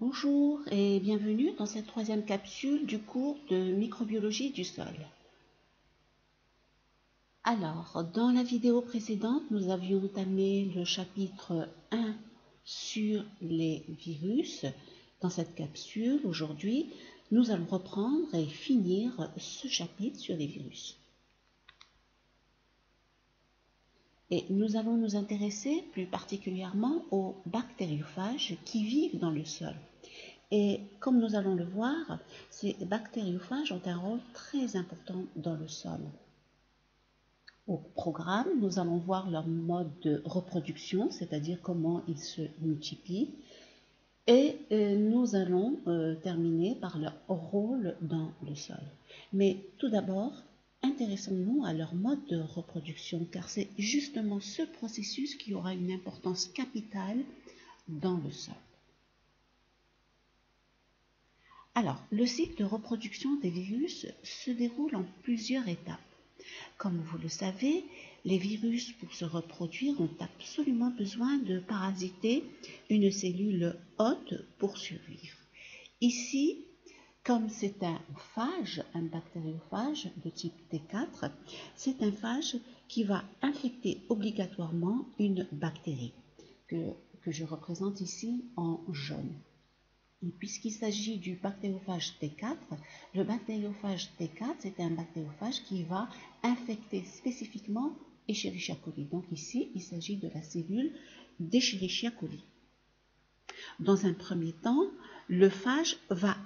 Bonjour et bienvenue dans cette troisième capsule du cours de microbiologie du sol. Alors, dans la vidéo précédente, nous avions entamé le chapitre 1 sur les virus. Dans cette capsule, aujourd'hui, nous allons reprendre et finir ce chapitre sur les virus. Et nous allons nous intéresser plus particulièrement aux bactériophages qui vivent dans le sol. Et comme nous allons le voir, ces bactériophages ont un rôle très important dans le sol. Au programme, nous allons voir leur mode de reproduction, c'est-à-dire comment ils se multiplient. Et euh, nous allons euh, terminer par leur rôle dans le sol. Mais tout d'abord, Intéressons-nous à leur mode de reproduction, car c'est justement ce processus qui aura une importance capitale dans le sol. Alors, le cycle de reproduction des virus se déroule en plusieurs étapes. Comme vous le savez, les virus, pour se reproduire, ont absolument besoin de parasiter une cellule hôte pour survivre. Ici, comme c'est un phage, un bactériophage de type T4, c'est un phage qui va infecter obligatoirement une bactérie que, je représente ici en jaune. puisqu'il s'agit du bactériophage T4, le bactériophage T4, c'est un bactériophage qui va infecter spécifiquement Escherichia coli. Donc ici, il s'agit de la cellule d'Escherichia coli. Dans un premier temps, le phage va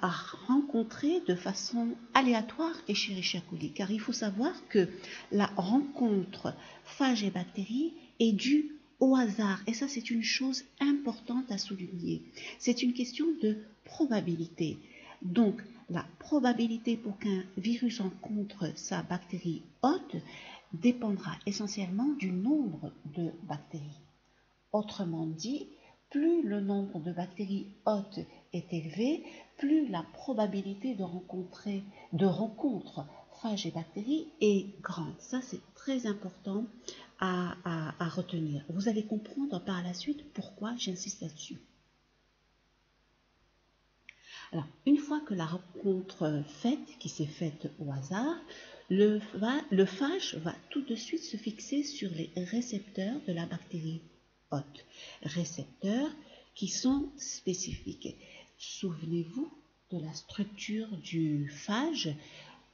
rencontrer de façon aléatoire Escherichia coli, car il faut savoir que la rencontre phage et bactérie est due au hasard, et ça c'est une chose importante à souligner. C'est une question de probabilité. Donc, la probabilité pour qu'un virus rencontre sa bactérie hôte dépendra essentiellement du nombre de bactéries. Autrement dit, plus le nombre de bactéries hôtes est élevé, plus la probabilité de rencontrer de rencontre phages et bactéries est grande. Ça, c'est très important à, à, retenir. Vous allez comprendre par la suite pourquoi j'insiste là-dessus. Alors, une fois que la rencontre faite, qui s'est faite au hasard, le, le phage va tout de suite se fixer sur les récepteurs de la bactérie hôte. Récepteurs qui sont spécifiques. Souvenez-vous de la structure du phage,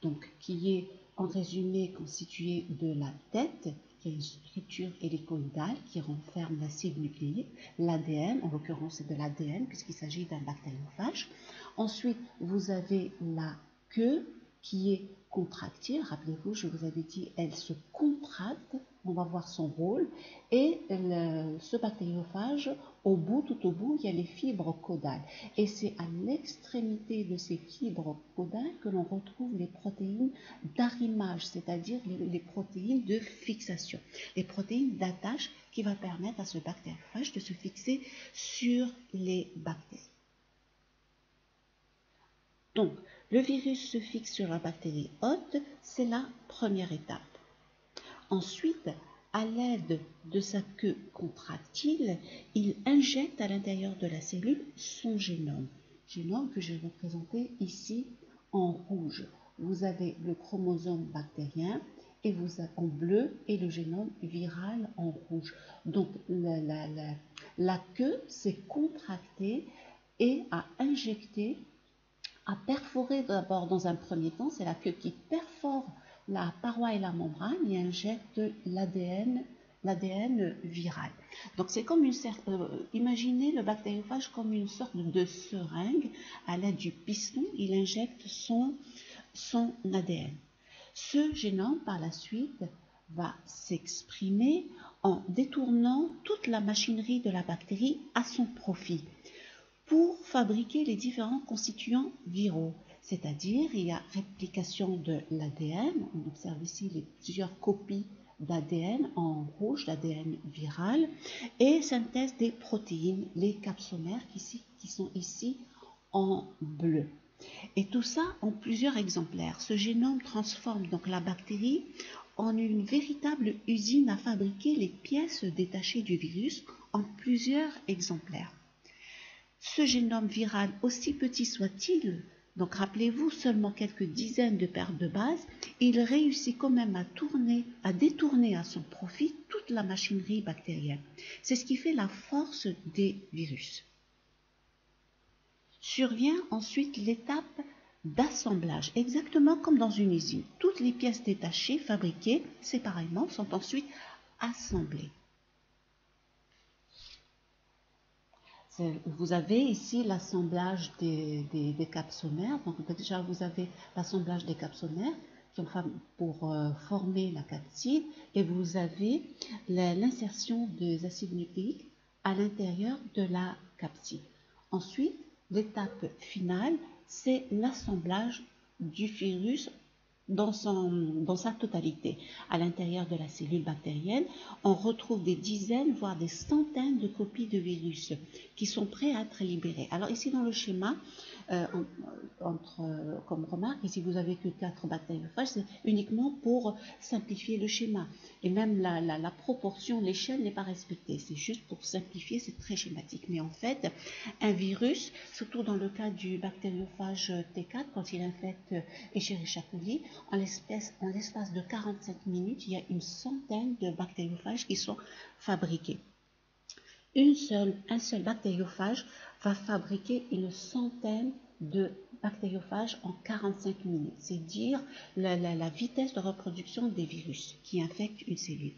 donc qui est en résumé constituée de la tête, qui est une structure hélicoïdale qui renferme l'acide nucléique, l'ADN, en l'occurrence c'est de l'ADN puisqu'il s'agit d'un bactériophage. Ensuite, vous avez la queue qui est contractile. Rappelez-vous, je vous avais dit, elle se contracte. On va voir son rôle. Et ce bactériophage, au bout, tout au bout, il y a les fibres caudales. Et c'est à l'extrémité de ces fibres caudales que l'on retrouve les protéines d'arrimage, c'est-à-dire les, protéines de fixation, les protéines d'attache qui vont permettre à ce bactériophage de se fixer sur les bactéries. Donc, le virus se fixe sur la bactérie hôte, c'est la première étape. Ensuite, à l'aide de sa queue contractile, il injecte à l'intérieur de la cellule son génome. Génome que j'ai représenté ici en rouge. Vous avez le chromosome bactérien et vous en bleu et le génome viral en rouge. Donc la, la queue s'est contractée et a injecté à perforer d'abord dans un premier temps, c'est la queue qui perfore la paroi et la membrane et injecte l'ADN l'ADN viral. Donc c'est comme une euh, imaginez le bactériophage comme une sorte de seringue à l'aide du piston, il injecte son son ADN. Ce génome par la suite va s'exprimer en détournant toute la machinerie de la bactérie à son profit pour fabriquer les différents constituants viraux. C'est-à-dire, il y a réplication de l'ADN, on observe ici les plusieurs copies d'ADN en rouge, l'ADN viral, et synthèse des protéines, les capsomères qui, qui sont ici en bleu. Et tout ça en plusieurs exemplaires. Ce génome transforme donc la bactérie en une véritable usine à fabriquer les pièces détachées du virus en plusieurs exemplaires. Ce génome viral, aussi petit soit-il, donc rappelez-vous seulement quelques dizaines de paires de bases, il réussit quand même à tourner, à détourner à son profit toute la machinerie bactérienne. C'est ce qui fait la force des virus. Survient ensuite l'étape d'assemblage, exactement comme dans une usine. Toutes les pièces détachées, fabriquées séparément, sont ensuite assemblées. Vous avez ici l'assemblage des, capsomères. Donc déjà, vous avez l'assemblage des capsomères pour euh, former la capside et vous avez l'insertion des acides nucléiques à l'intérieur de la capside. Ensuite, l'étape finale, c'est l'assemblage du virus dans, sa totalité. À l'intérieur de la cellule bactérienne, on retrouve des dizaines, voire des centaines de copies de virus qui sont prêts à être libérés. Alors ici dans le schéma, euh, entre, euh, comme remarque, ici vous avez que quatre bactériophages, c'est uniquement pour simplifier le schéma. Et même la, proportion, l'échelle n'est pas respectée. C'est juste pour simplifier, c'est très schématique. Mais en fait, un virus, surtout dans le cas du bactériophage T4, quand il infecte Escherichia coli, en l'espace de 45 minutes, il y a une centaine de bactériophages qui sont fabriqués. Une seule, un seul bactériophage va fabriquer une centaine de bactériophages en 45 minutes. C'est dire la, vitesse de reproduction des virus qui infectent une cellule.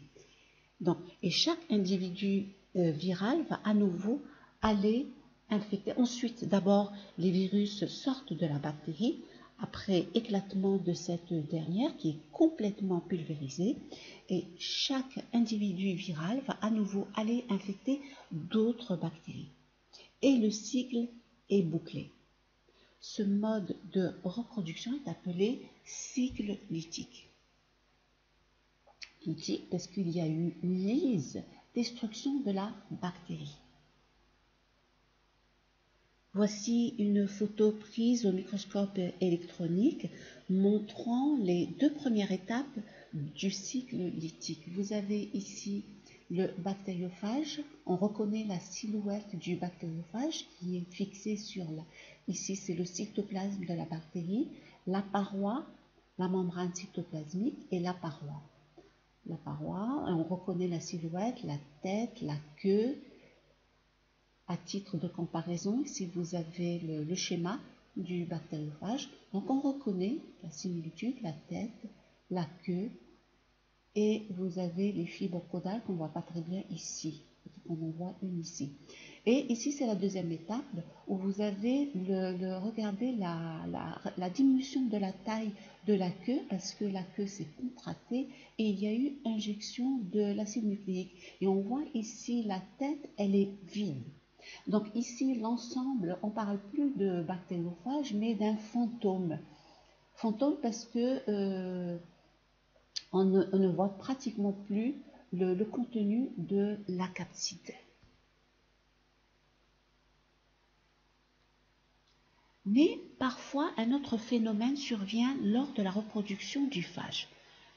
Et chaque individu euh, viral va à nouveau aller infecter. Ensuite, d'abord, les virus sortent de la bactérie après éclatement de cette dernière qui est complètement pulvérisée et chaque individu viral va à nouveau aller infecter d'autres bactéries et le cycle est bouclé. Ce mode de reproduction est appelé cycle lithique. Lithique parce qu'il y a eu lise, destruction de la bactérie. Voici une photo prise au microscope électronique montrant les deux premières étapes du cycle lithique. Vous avez ici le bactériophage, on reconnaît la silhouette du bactériophage qui est fixée sur la... Ici, c'est le cytoplasme de la bactérie, la paroi, la membrane cytoplasmique et la paroi. La paroi, on reconnaît la silhouette, la tête, la queue. À titre de comparaison, ici vous avez le, le schéma du bactériophage. Donc on reconnaît la similitude, la tête, la queue, et vous avez les fibres caudales qu'on ne voit pas très bien ici. On en voit une ici. Et ici, c'est la deuxième étape où vous avez le, regardez la, diminution de la taille de la queue parce que la queue s'est contractée et il y a eu injection de l'acide nucléique. Et on voit ici la tête, elle est vide. Donc ici, l'ensemble, on parle plus de bactériophage, mais d'un fantôme. Fantôme parce que euh, on ne, voit pratiquement plus le, contenu de la capside. Mais parfois, un autre phénomène survient lors de la reproduction du phage.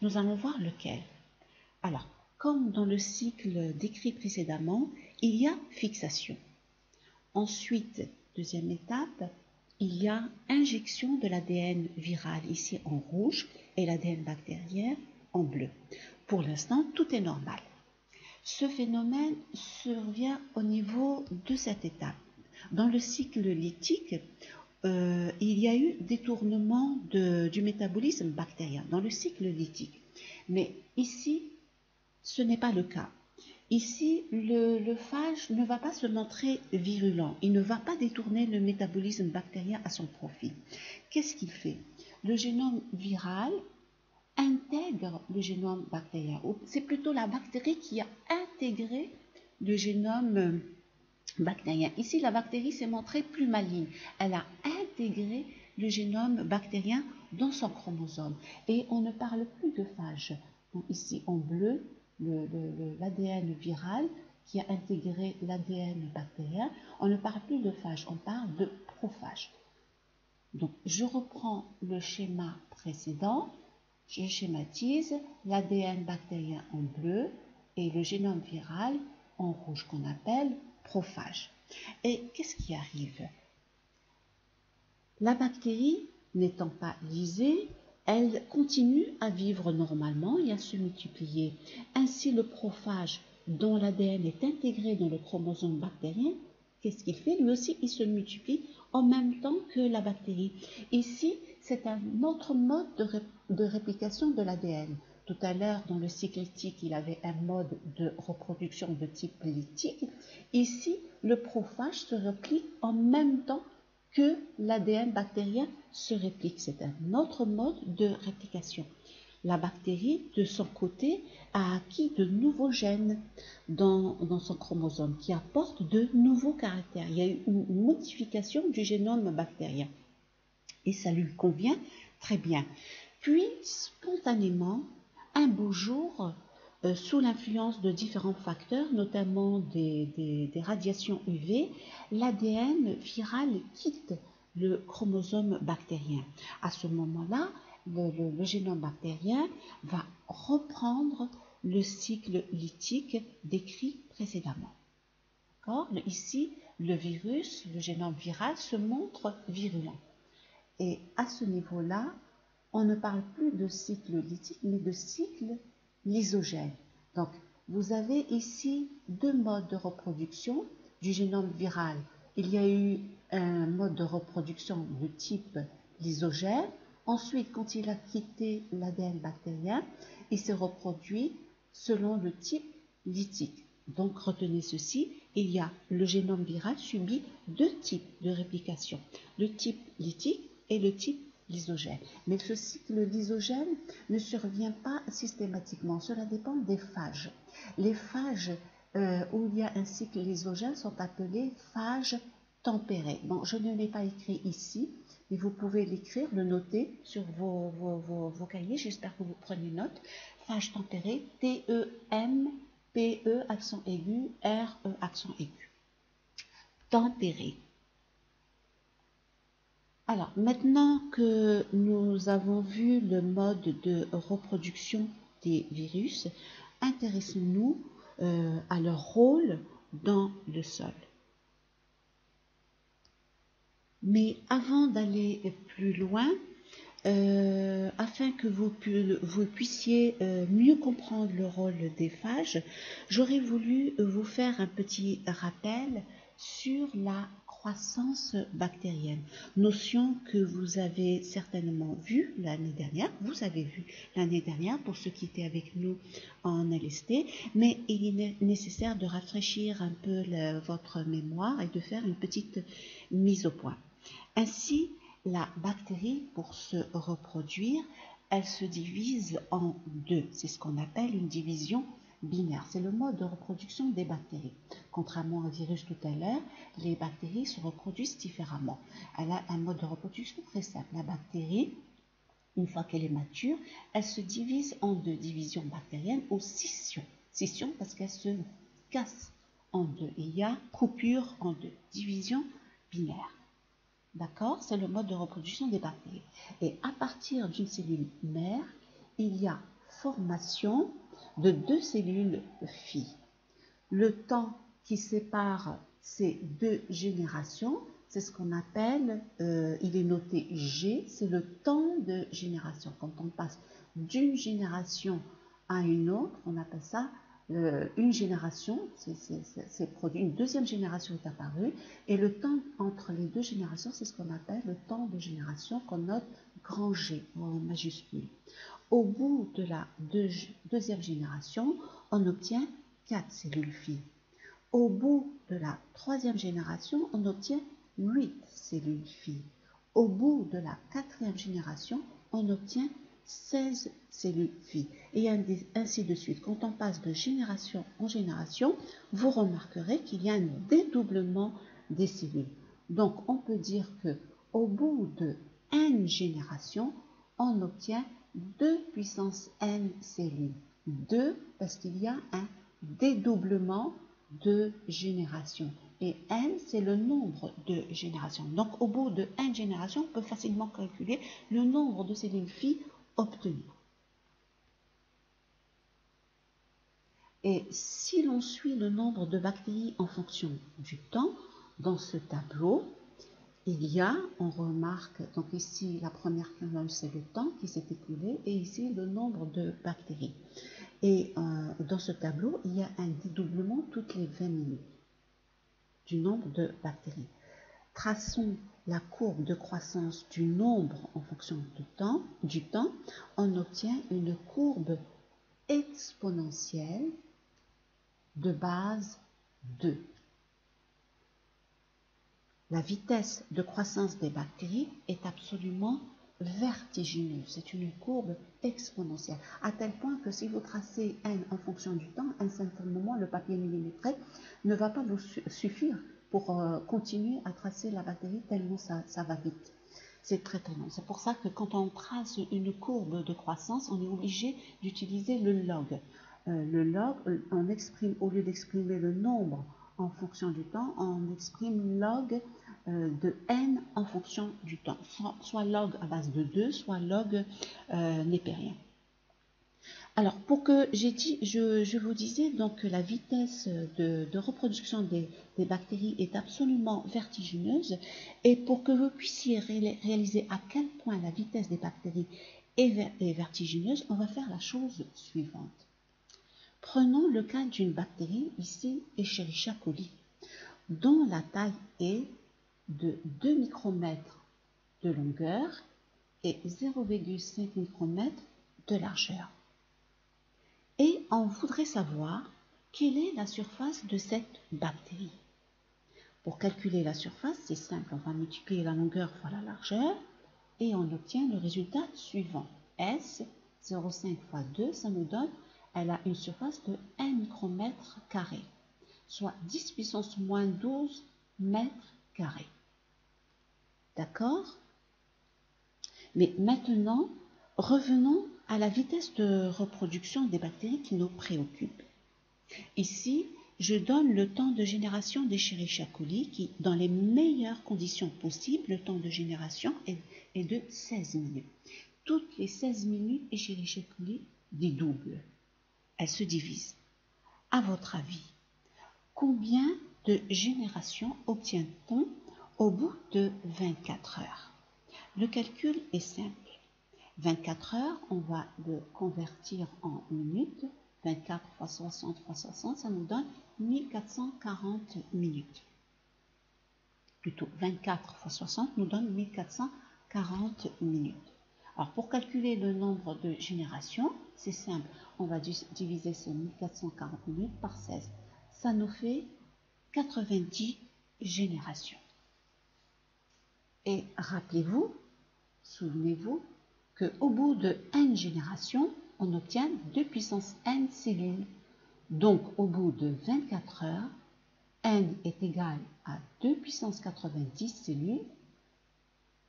Nous allons voir lequel. Alors, comme dans le cycle décrit précédemment, il y a fixation. Ensuite, deuxième étape, il y a injection de l'ADN viral ici en rouge et l'ADN bactérien bleu. Pour l'instant, tout est normal. Ce phénomène survient au niveau de cette étape. Dans le cycle lithique, euh, il y a eu détournement du métabolisme bactérien dans le cycle lithique. Mais ici, ce n'est pas le cas. Ici, le, le, phage ne va pas se montrer virulent. Il ne va pas détourner le métabolisme bactérien à son profit. Qu'est-ce qu'il fait? Le génome viral intègre le génome bactérien. C'est plutôt la bactérie qui a intégré le génome euh, bactérien. Ici, la bactérie s'est montrée plus maligne. Elle a intégré le génome bactérien dans son chromosome. Et on ne parle plus de phage. ici, en bleu, l'ADN viral qui a intégré l'ADN bactérien. On ne parle plus de phage, on parle de prophage. Donc, je reprends le schéma précédent. Je schématise l'ADN bactérien en bleu et le génome viral en rouge qu'on appelle prophage. Et qu'est-ce qui arrive? La bactérie n'étant pas lysée, elle continue à vivre normalement et à se multiplier. Ainsi, le prophage dont l'ADN est intégré dans le chromosome bactérien, qu'est-ce qu'il fait? Lui aussi, il se multiplie en même temps que la bactérie. Ici, c'est un autre mode de, réplication de l'ADN. Tout à l'heure, dans le cycle lithique, il avait un mode de reproduction de type lithique. Ici, le prophage se replie en même temps que l'ADN bactérien se réplique. C'est un autre mode de réplication. La bactérie, de son côté, a acquis de nouveaux gènes dans, son chromosome qui apportent de nouveaux caractères. Il y a eu une modification du génome bactérien. Et ça lui convient très bien. Puis, spontanément, un beau jour, euh, sous l'influence de différents facteurs, notamment des, radiations UV, l'ADN viral quitte le chromosome bactérien. À ce moment-là, le, génome bactérien va reprendre le cycle lithique décrit précédemment. Ici, le virus, le génome viral, se montre virulent. Et à ce niveau-là, on ne parle plus de cycle lithique, mais de cycle lysogène. Donc, vous avez ici deux modes de reproduction du génome viral. Il y a eu un mode de reproduction de type lysogène. Ensuite, quand il a quitté l'ADN bactérien, il s'est reproduit selon le type lithique. Donc, retenez ceci, il y a le génome viral subit deux types de réplication, le type lithique et le type lysogène. Mais ce cycle lysogène ne survient pas systématiquement, cela dépend des phages. Les phages euh, où il y a un cycle lysogène sont appelés phages tempérés. Bon, je ne l'ai pas écrit ici, mais vous pouvez l'écrire, le noter sur vos, vos, cahiers, j'espère que vous prenez note. Phage tempéré, T-E-M-P-E, accent aigu, R-E, accent aigu. Tempéré. Alors, maintenant que nous avons vu le mode de reproduction des virus, intéressons-nous euh, à leur rôle dans le sol. Mais avant d'aller plus loin, euh, afin que vous, puissiez euh, mieux comprendre le rôle des phages, j'aurais voulu vous faire un petit rappel sur la croissance bactérienne, notion que vous avez certainement vue l'année dernière, vous avez vu l'année dernière pour ceux qui étaient avec nous en LST, mais il est nécessaire de rafraîchir un peu votre mémoire et de faire une petite mise au point. Ainsi, la bactérie, pour se reproduire, elle se divise en deux. C'est ce qu'on appelle une division binaire. C'est le mode de reproduction des bactéries. Contrairement au virus tout à l'heure, les bactéries se reproduisent différemment. Elle a un mode de reproduction très simple. La bactérie, une fois qu'elle est mature, elle se divise en deux divisions bactériennes ou scissions. Scission parce qu'elle se casse en deux. Il y a coupure en deux. Division binaire. D'accord? C'est le mode de reproduction des bactéries. Et à partir d'une cellule mère, il y a formation de deux cellules filles. Le temps qui sépare ces deux générations, c'est ce qu'on appelle, euh, il est noté G, c'est le temps de génération. Quand on passe d'une génération à une autre, on appelle ça euh, une génération, c'est produit, une deuxième génération est apparue, et le temps entre les deux générations, c'est ce qu'on appelle le temps de génération qu'on note grand G en majuscule. Au bout de la deuxième génération, on obtient 4 cellules filles. Au bout de la troisième génération, on obtient 8 cellules filles. Au bout de la quatrième génération, on obtient 16 cellules filles. Et ainsi de suite. Quand on passe de génération en génération, vous remarquerez qu'il y a un dédoublement des cellules. Donc, on peut dire que au bout de n générations, on obtient 2 puissance n cellules. 2 parce qu'il y a un dédoublement de générations. Et n, c'est le nombre de générations. Donc, au bout de n générations, on peut facilement calculer le nombre de cellules filles obtenues. Et si l'on suit le nombre de bactéries en fonction du temps, dans ce tableau, il y a, on remarque, donc ici la première colonne c'est le temps qui s'est écoulé et ici le nombre de bactéries. Et euh, dans ce tableau, il y a un dédoublement toutes les 20 minutes du nombre de bactéries. Traçons la courbe de croissance du nombre en fonction temps, du temps on obtient une courbe exponentielle de base 2. La vitesse de croissance des bactéries est absolument vertigineuse. C'est une courbe exponentielle, à tel point que si vous tracez n en fonction du temps, un certain moment, le papier millimétré ne va pas vous suffire pour euh, continuer à tracer la bactérie tellement ça, ça va vite. C'est très très long. C'est pour ça que quand on trace une courbe de croissance, on est obligé d'utiliser le log. Euh, le log, on exprime, au lieu d'exprimer le nombre en fonction du temps, on exprime log euh, de n en fonction du temps, soit, log à base de 2, soit log euh, népérien. Alors, pour que j'ai dit, je, vous disais donc que la vitesse de, reproduction des, bactéries est absolument vertigineuse, et pour que vous puissiez réaliser à quel point la vitesse des bactéries est vertigineuse, on va faire la chose suivante. Prenons le cas d'une bactérie, ici Escherichia coli, dont la taille est de 2 micromètres de longueur et 0,5 micromètres de largeur. Et on voudrait savoir quelle est la surface de cette bactérie. Pour calculer la surface, c'est simple, on va multiplier la longueur fois la largeur et on obtient le résultat suivant. S 0,5 fois 2, ça nous donne elle a une surface de 1 micromètre carré, soit 10 puissance moins 12 mètres carrés. D'accord? Mais maintenant, revenons à la vitesse de reproduction des bactéries qui nous préoccupe. Ici, je donne le temps de génération des coli qui, dans les meilleures conditions possibles, le temps de génération est, de 16 minutes. Toutes les 16 minutes, Escherichia coli dédouble elle se divise. À votre avis, combien de générations obtient-on au bout de 24 heures? Le calcul est simple. 24 heures, on va le convertir en minutes. 24 fois 60 fois 60, ça nous donne 1440 minutes. Plutôt 24 fois 60 nous donne 1440 minutes. Alors pour calculer le nombre de générations, c'est simple. On va diviser ces 1440 minutes par 16. Ça nous fait 90 générations. Et rappelez-vous, souvenez-vous, qu'au bout de n générations, on obtient 2 puissance n cellules. Donc au bout de 24 heures, n est égal à 2 puissance 90 cellules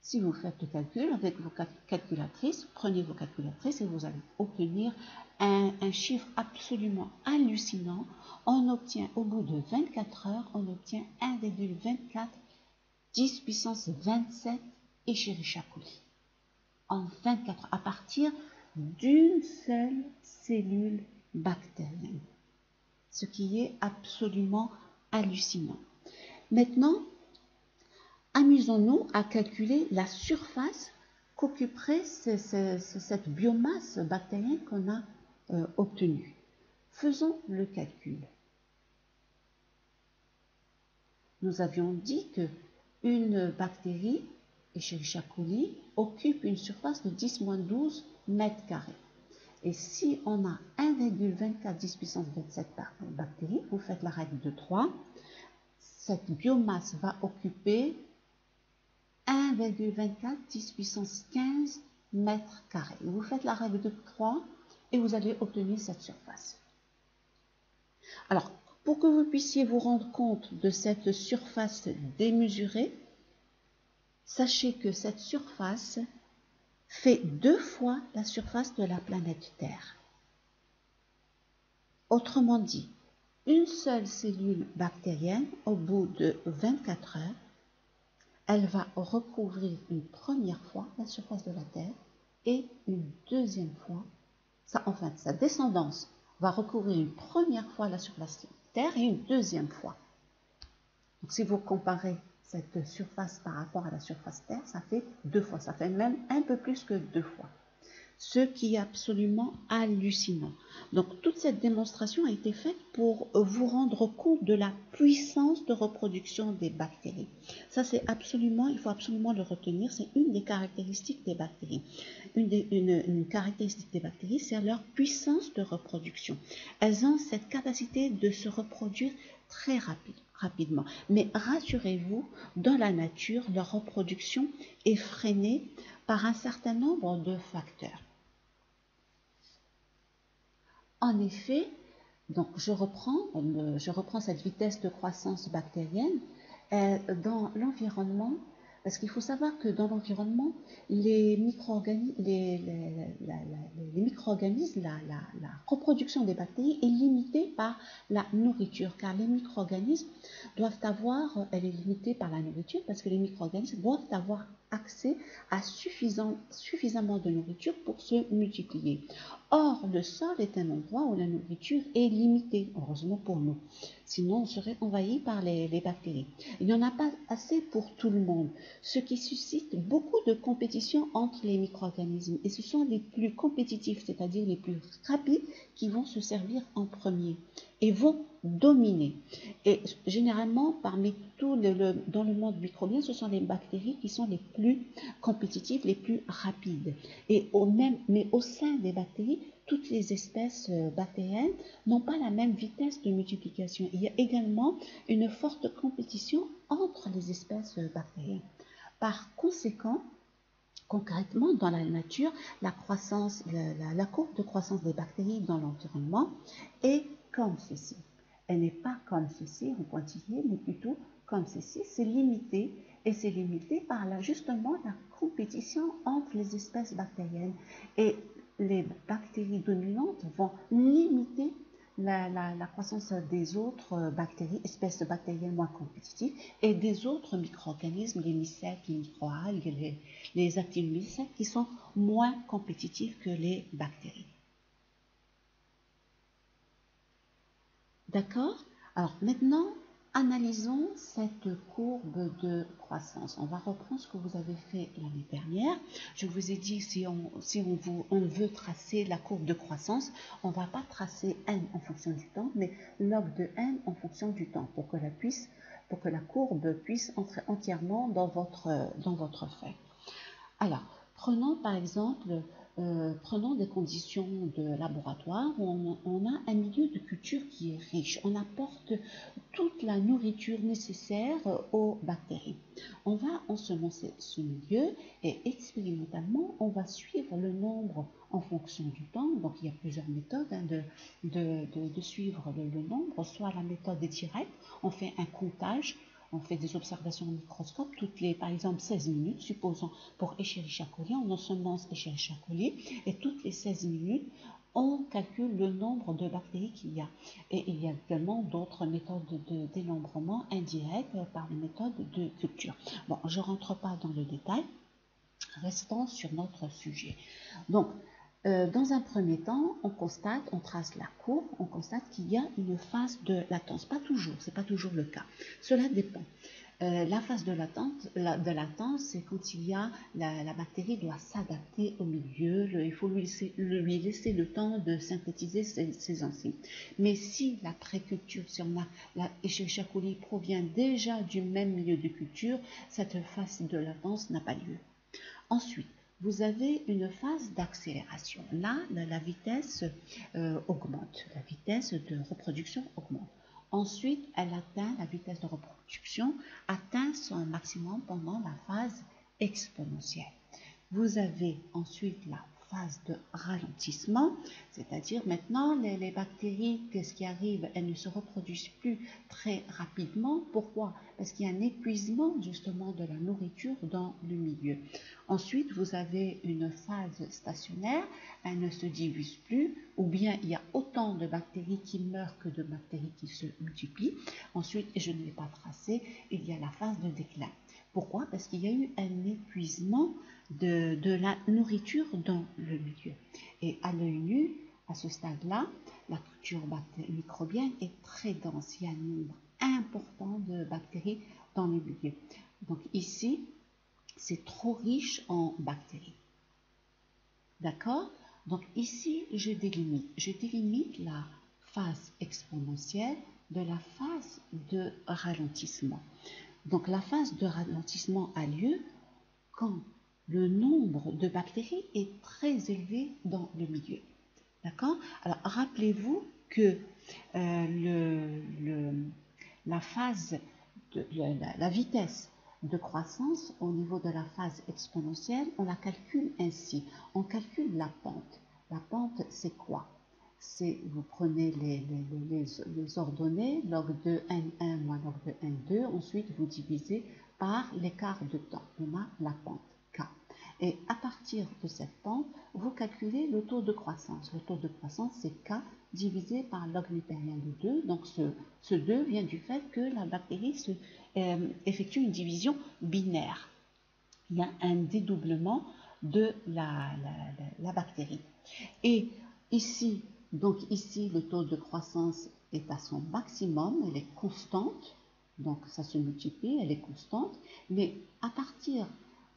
si vous faites le calcul avec vos calculatrices, prenez vos calculatrices et vous allez obtenir un, chiffre absolument hallucinant. On obtient au bout de 24 heures, on obtient 1,24 10 puissance 27 Escherichia coli. En 24 heures, à partir d'une seule cellule bactérienne. Ce qui est absolument hallucinant. Maintenant, amusons-nous à calculer la surface qu'occuperait cette biomasse bactérienne qu'on a euh, obtenue. Faisons le calcul. Nous avions dit que une bactérie, Escherichia coli, occupe une surface de 10-12 mètres carrés. Et si on a 1,24 10 puissance 27 bactéries, vous faites la règle de 3, cette biomasse va occuper 1,24 10 puissance 15 mètres carrés. Vous faites la règle de 3 et vous allez obtenir cette surface. Alors, pour que vous puissiez vous rendre compte de cette surface démesurée, sachez que cette surface fait deux fois la surface de la planète Terre. Autrement dit, une seule cellule bactérienne, au bout de 24 heures, elle va recouvrir une première fois la surface de la Terre et une deuxième fois, enfin sa descendance va recouvrir une première fois la surface de la Terre et une deuxième fois. Donc si vous comparez cette surface par rapport à la surface Terre, ça fait deux fois, ça fait même un peu plus que deux fois ce qui est absolument hallucinant. Donc toute cette démonstration a été faite pour vous rendre compte de la puissance de reproduction des bactéries. Ça c'est absolument, il faut absolument le retenir, c'est une des caractéristiques des bactéries. Une, une caractéristique des bactéries, c'est leur puissance de reproduction. Elles ont cette capacité de se reproduire très rapide, rapidement. Mais rassurez-vous, dans la nature, leur reproduction est freinée par un certain nombre de facteurs. En effet, donc je reprends, euh, cette vitesse de croissance bactérienne euh, dans l'environnement, parce qu'il faut savoir que dans l'environnement, les micro-organismes, la, la, reproduction des bactéries est limitée par la nourriture, car les micro-organismes doivent avoir, elle est limitée par la nourriture, parce que les micro-organismes doivent avoir accès à suffisamment de nourriture pour se multiplier. Or, le sol est un endroit où la nourriture est limitée, heureusement pour nous. Sinon, on serait envahi par les, bactéries. Il n'y en a pas assez pour tout le monde, ce qui suscite beaucoup de compétition entre les micro-organismes. Et ce sont les plus compétitifs, c'est-à-dire les plus rapides, qui vont se servir en premier et vont dominer. Et généralement, parmi tous dans le monde microbien, ce sont les bactéries qui sont les plus compétitives, les plus rapides. Et au même, mais au sein des bactéries, toutes les espèces euh, bactériennes n'ont pas la même vitesse de multiplication. Il y a également une forte compétition entre les espèces euh, bactériennes. Par conséquent, Concrètement, dans la nature, la, croissance, la courbe de croissance des bactéries dans l'environnement est comme ceci. Elle n'est pas comme ceci en pointillé, mais plutôt comme ceci. C'est limité et c'est limité par justement la compétition entre les espèces bactériennes. Et les bactéries dominantes vont limiter la, croissance des autres bactéries, espèces bactériennes moins compétitives, et des autres micro-organismes, les mycètes, les microalgues, les, les actinomycètes, qui sont moins compétitifs que les bactéries. D'accord? Alors maintenant, analysons cette courbe de croissance. On va reprendre ce que vous avez fait l'année dernière. Je vous ai dit, si on, veut tracer la courbe de croissance, on ne va pas tracer n en fonction du temps, mais log de n en fonction du temps pour que la, puisse, pour que la courbe puisse entrer entièrement dans votre, dans votre fait. Alors, prenons par exemple euh, prenons des conditions de laboratoire où on, a un milieu de culture qui est riche. On apporte toute la nourriture nécessaire aux bactéries. On va ensemencer ce milieu et expérimentalement, on va suivre le nombre en fonction du temps. Donc, il y a plusieurs méthodes hein, de, suivre le, le nombre. Soit la méthode directe, on fait un comptage on fait des observations au microscope toutes les, par exemple, 16 minutes, supposons pour Escherichia coli, on ensemence Escherichia coli, et toutes les 16 minutes, on calcule le nombre de bactéries qu'il y a. Et il y a également d'autres méthodes de dénombrement indirectes par les méthodes de culture. Bon, je ne rentre pas dans le détail, restons sur notre sujet. Donc, euh, dans un premier temps, on constate, on trace la courbe, on constate qu'il y a une phase de latence. Pas toujours, c'est pas toujours le cas. Cela dépend. Euh, la phase de latence, c'est quand il y a la, bactérie doit s'adapter au milieu, il faut lui laisser, le temps de synthétiser ses, enzymes. Mais si la préculture, si on a la Escherichia coli provient déjà du même milieu de culture, cette phase de latence n'a pas lieu. Ensuite, vous avez une phase d'accélération. Là, la, vitesse euh, augmente, la vitesse de reproduction augmente. Ensuite, elle atteint, la vitesse de reproduction atteint son maximum pendant la phase exponentielle. Vous avez ensuite la phase de ralentissement, c'est-à-dire maintenant les, bactéries, qu'est-ce qui arrive? Elles ne se reproduisent plus très rapidement. Pourquoi? Parce qu'il y a un épuisement justement de la nourriture dans le milieu. Ensuite, vous avez une phase stationnaire, elles ne se divisent plus, ou bien il y a autant de bactéries qui meurent que de bactéries qui se multiplient. Ensuite, et je ne l'ai pas tracé, il y a la phase de déclin. Pourquoi? Parce qu'il y a eu un épuisement de, la nourriture dans le milieu. Et à l'œil nu, à ce stade-là, la culture microbienne est très dense. Il y a un nombre important de bactéries dans les milieux. Donc ici, c'est trop riche en bactéries. D'accord? Donc ici, je délimite. Je délimite la phase exponentielle de la phase de ralentissement. Donc la phase de ralentissement a lieu quand le nombre de bactéries est très élevé dans le milieu. D'accord? Alors rappelez-vous que euh, la phase, la, vitesse de croissance au niveau de la phase exponentielle, on la calcule ainsi. On calcule la pente. La pente, c'est quoi? C'est, vous prenez les, ordonnées, log de n1 moins log de n2, ensuite vous divisez par l'écart de temps. On a la pente. Et à partir de cette pente, vous calculez le taux de croissance. Le taux de croissance, c'est K divisé par log de 2. Donc ce, ce 2 vient du fait que la bactérie euh, effectue une division binaire. Il y a un dédoublement de la, la, bactérie. Et ici, donc ici, le taux de croissance est à son maximum, elle est constante, donc ça se multiplie, elle est constante, mais à partir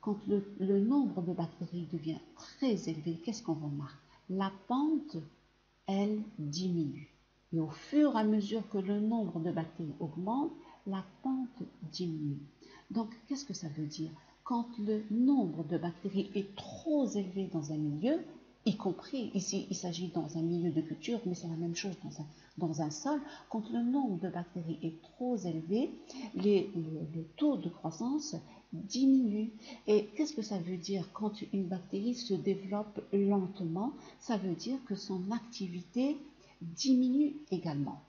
quand le, nombre de bactéries devient très élevé, qu'est-ce qu'on remarque? La pente, elle, diminue. Et au fur et à mesure que le nombre de bactéries augmente, la pente diminue. Donc, qu'est-ce que ça veut dire? Quand le nombre de bactéries est trop élevé dans un milieu, y compris, ici il s'agit dans un milieu de culture, mais c'est la même chose dans un, sol, quand le nombre de bactéries est trop élevé, le, taux de croissance diminue. Et qu'est-ce que ça veut dire quand une bactérie se développe lentement? Ça veut dire que son activité diminue également.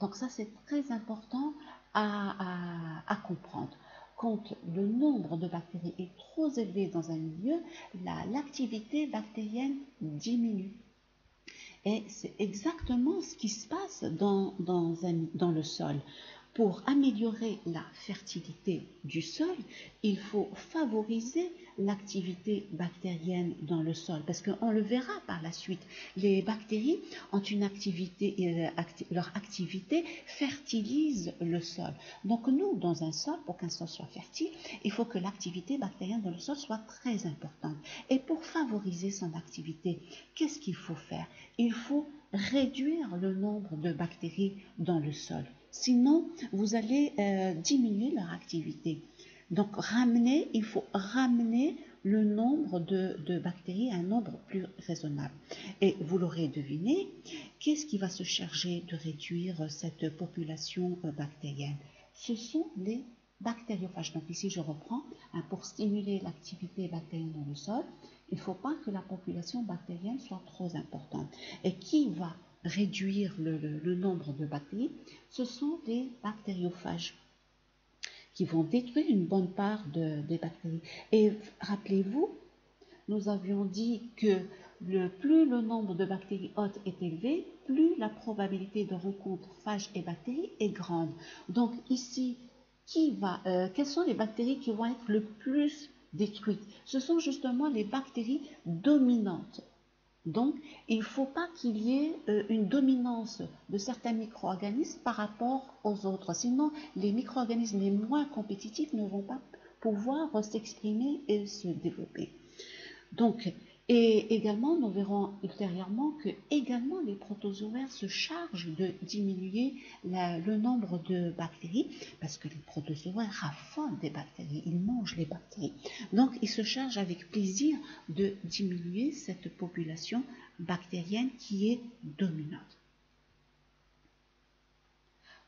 Donc ça, c'est très important à, comprendre. Quand le nombre de bactéries est trop élevé dans un milieu, l'activité bactérienne diminue. Et c'est exactement ce qui se passe dans le sol. Pour améliorer la fertilité du sol, il faut favoriser l'activité bactérienne dans le sol, parce qu'on le verra par la suite. Les bactéries ont une activité, euh, leur activité fertilise le sol. Donc nous, dans un sol, pour qu'un sol soit fertile, il faut que l'activité bactérienne dans le sol soit très importante. Et pour favoriser son activité, qu'est-ce qu'il faut faire? Il faut réduire le nombre de bactéries dans le sol. Sinon, vous allez euh, diminuer leur activité. Donc, ramener, il faut ramener le nombre de, bactéries à un nombre plus raisonnable. Et vous l'aurez deviné, qu'est-ce qui va se charger de réduire cette population euh, bactérienne? Ce sont les bactériophages. Donc ici, je reprends, hein, pour stimuler l'activité bactérienne dans le sol, il ne faut pas que la population bactérienne soit trop importante. Et qui va réduire le, nombre de bactéries, ce sont les bactériophages qui vont détruire une bonne part des bactéries. Et rappelez-vous, nous avions dit que plus le nombre de bactéries hôtes est élevé, plus la probabilité de rencontre phage et bactéries est grande. Donc ici, euh, quelles sont les bactéries qui vont être le plus détruites? Ce sont justement les bactéries dominantes. Donc, il ne faut pas qu'il y ait euh, une dominance de certains micro-organismes par rapport aux autres. Sinon, les micro-organismes les moins compétitifs ne vont pas pouvoir s'exprimer et se développer. Et également, nous verrons ultérieurement que également les protozoaires se chargent de diminuer le nombre de bactéries, parce que les protozoaires raffolent des bactéries, ils mangent les bactéries. Donc, ils se chargent avec plaisir de diminuer cette population bactérienne qui est dominante.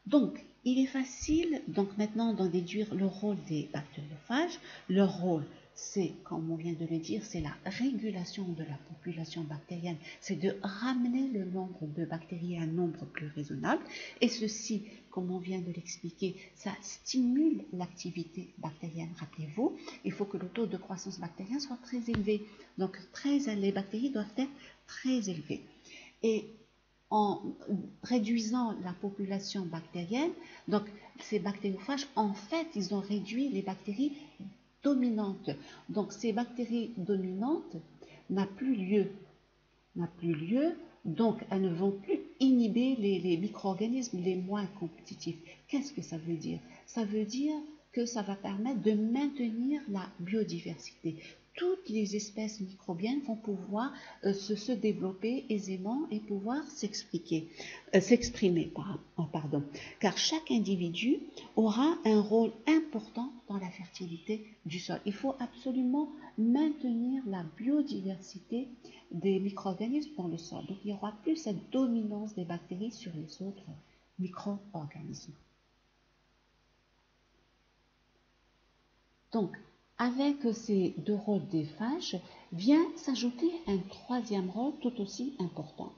Donc, il est facile donc maintenant d'en déduire le rôle des bactériophages, leur rôle c'est, comme on vient de le dire, c'est la régulation de la population bactérienne, c'est de ramener le nombre de bactéries à un nombre plus raisonnable. Et ceci, comme on vient de l'expliquer, ça stimule l'activité bactérienne. Rappelez-vous, il faut que le taux de croissance bactérienne soit très élevé. Donc, très, les bactéries doivent être très élevées. Et en réduisant la population bactérienne, donc ces bactériophages, en fait, ils ont réduit les bactéries dominante. Donc ces bactéries dominantes n'ont plus lieu, n'a plus lieu, donc elles ne vont plus inhiber les, les micro-organismes les moins compétitifs. Qu'est-ce que ça veut dire? Ça veut dire que ça va permettre de maintenir la biodiversité toutes les espèces microbiennes vont pouvoir euh, se, développer aisément et pouvoir s'expliquer, euh, s'exprimer, euh, pardon. Car chaque individu aura un rôle important dans la fertilité du sol. Il faut absolument maintenir la biodiversité des micro-organismes dans le sol. Donc il n'y aura plus cette dominance des bactéries sur les autres micro-organismes. Donc, avec ces deux rôles des phages, vient s'ajouter un troisième rôle tout aussi important.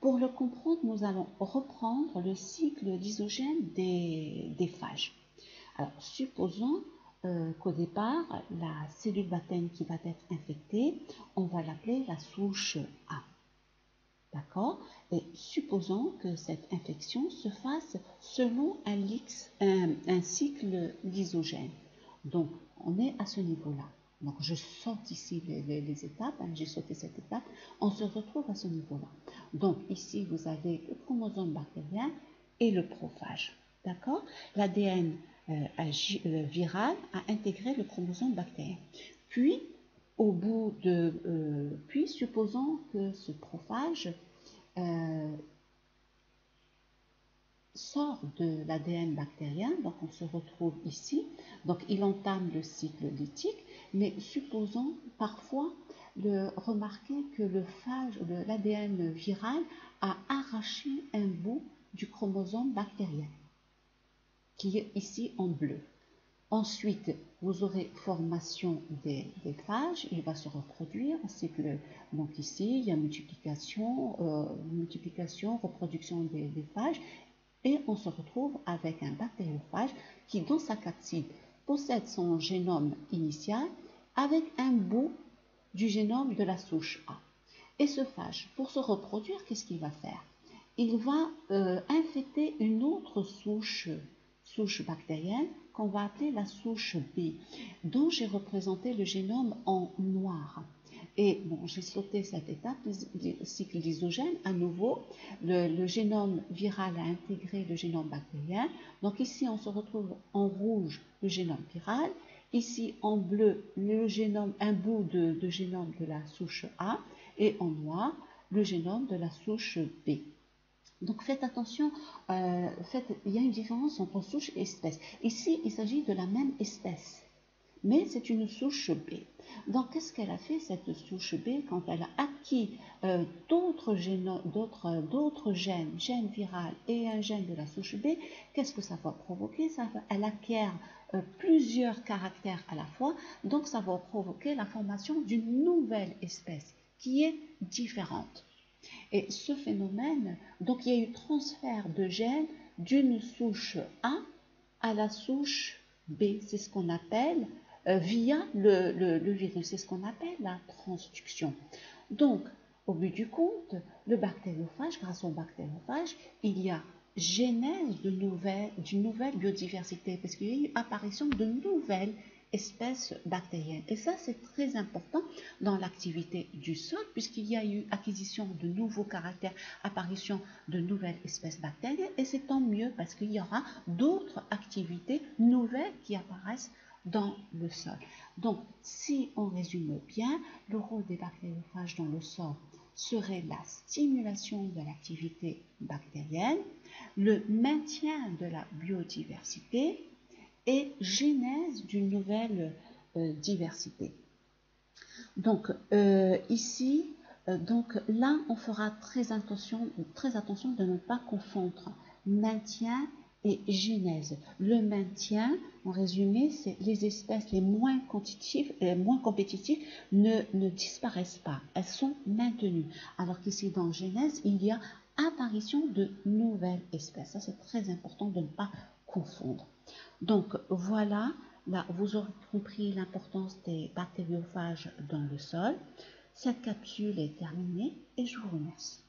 Pour le comprendre, nous allons reprendre le cycle d'isogène des, phages. Alors, supposons euh, qu'au départ, la cellule bactérienne qui va être infectée, on va l'appeler la souche A. D'accord? Et supposons que cette infection se fasse selon un cycle d'isogène. Donc, on est à ce niveau-là. Donc, je saute ici les, étapes, hein, j'ai sauté cette étape, on se retrouve à ce niveau-là. Donc, ici, vous avez le chromosome bactérien et le prophage. D'accord? L'ADN euh, euh, viral a intégré le chromosome bactérien. Puis, au bout de... Euh, puis, supposons que ce prophage de l'ADN bactérien, donc on se retrouve ici, donc il entame le cycle lithique, mais supposons parfois de remarquer que le phage, l'ADN viral a arraché un bout du chromosome bactérien, qui est ici en bleu. Ensuite, vous aurez formation des, phages, il va se reproduire, donc ici, il y a multiplication, euh, multiplication reproduction des phages, et on se retrouve avec un bactériophage qui, dans sa capside, possède son génome initial avec un bout du génome de la souche A. Et ce phage, pour se reproduire, qu'est-ce qu'il va faire? Il va euh, infecter une autre souche, souche bactérienne qu'on va appeler la souche B, dont j'ai représenté le génome en noir. Et bon, j'ai sauté cette étape, le cycle d'isogène. À nouveau, le, génome viral a intégré le génome bactérien. Donc ici, on se retrouve en rouge le génome viral. Ici, en bleu, le génome, un bout de, génome de la souche A. Et en noir, le génome de la souche B. Donc faites attention, euh, il y a une différence entre souche et espèce. Ici, il s'agit de la même espèce mais c'est une souche B. Donc, qu'est-ce qu'elle a fait, cette souche B, quand elle a acquis euh, d'autres gènes, gènes viral et un gène de la souche B Qu'est-ce que ça va provoquer? Ça Elle acquiert euh, plusieurs caractères à la fois, donc ça va provoquer la formation d'une nouvelle espèce qui est différente. Et ce phénomène, donc il y a eu transfert de gènes d'une souche A à la souche B. C'est ce qu'on appelle euh, via le, virus. C'est ce qu'on appelle la transduction. Donc, au bout du compte, le bactériophage, grâce au bactériophage, il y a genèse d'une nouvelle, nouvelle biodiversité, parce qu'il y a eu apparition de nouvelles espèces bactériennes. Et ça, c'est très important dans l'activité du sol, puisqu'il y a eu acquisition de nouveaux caractères, apparition de nouvelles espèces bactériennes, et c'est tant mieux parce qu'il y aura d'autres activités nouvelles qui apparaissent dans le sol. Donc, si on résume bien, le rôle des bactériophages dans le sol serait la stimulation de l'activité bactérienne, le maintien de la biodiversité et genèse d'une nouvelle euh, diversité. Donc, euh, ici, euh, donc là, on fera très attention, très attention de ne pas confondre maintien et genèse. Le maintien, en résumé, c'est les espèces les moins compétitives, compétitives ne, disparaissent pas, elles sont maintenues. Alors qu'ici, dans genèse, il y a apparition de nouvelles espèces. Ça, c'est très important de ne pas confondre. Donc voilà, là, vous aurez compris l'importance des bactériophages dans le sol. Cette capsule est terminée et je vous remercie.